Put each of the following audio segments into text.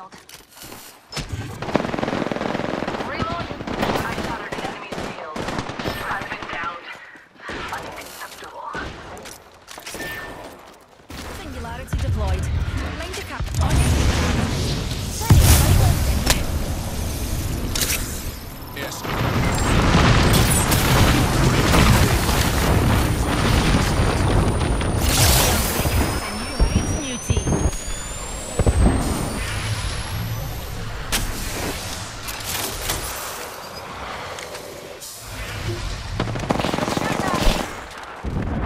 shield. Private down. Unacceptable. Singularity deployed. Ranger cap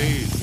Please.